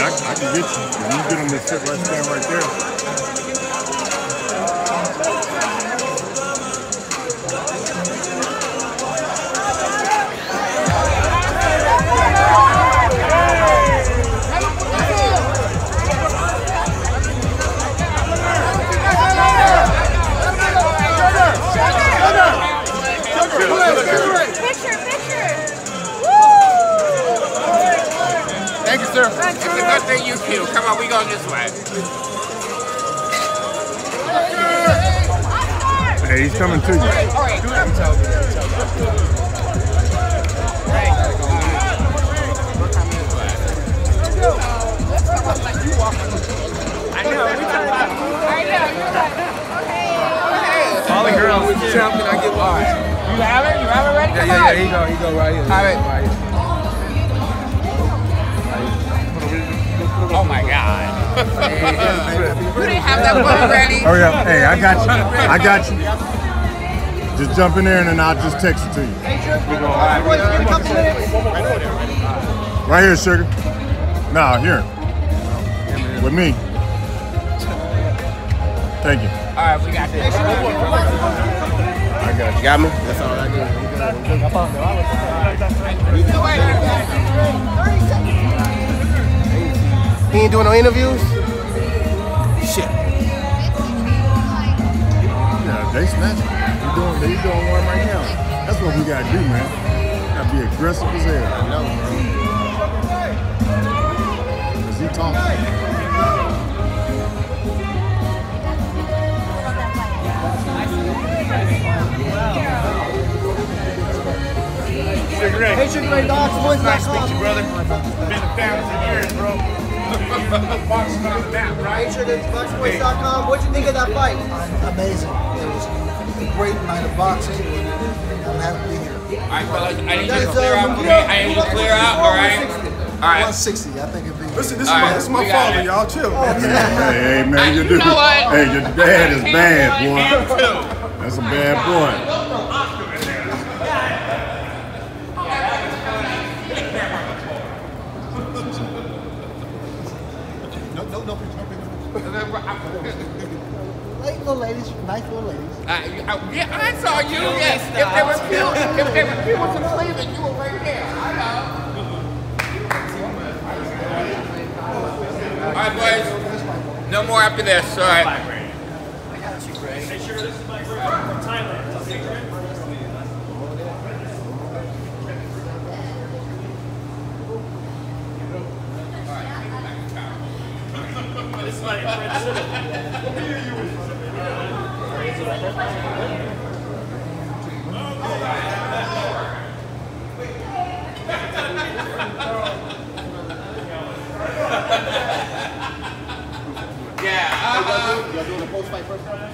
I, I can get you. If you get them to sit right stand right there, sir. It's a good thing you cute. Come on, we going this way. Hey, he's coming to you. All the girls. Champ, can I get one? You have it? You have it ready? Yeah, Come yeah, yeah. He go, he go right here. Have it. Right that one ready. Oh yeah. Hey, I got you. I got you. Just jump in there and then I'll just text it to you. Right here, sugar. No, here. With me. Thank you. All right, we got this. I got you. Got me? That's all I need. He ain't doing no interviews? They snatching. They doing, they doing one right now. That's what we gotta do, man. Gotta be aggressive as hell. I know, bro. Cause he talking. Hey, Sugar Ray Dogs, boys, Nice to meet you, brother. Been a fan for years, bro. Boxing on the map, right? Hey, SugarBoxBoys.com. What'd you think of that fight? amazing. It was a great night of boxing. I'm happy to be here. All right, fellas. I need you to clear uh, out for me. I need you to clear out, all right? All right. 160, I think it'd be. Listen, this is All my, this is my father, y'all. Chill. Hey, hey, man, You you do. know what? Hey, your dad is bad, boy. That's a bad boy. Like little ladies, nice little ladies. Uh, I- yeah, I saw you. Yes. If there was people, if there were people from Cleveland, you were right there. I know. All right, boys. No more after this. All right. Yeah. Uh-huh. Y'all doing a post fight first?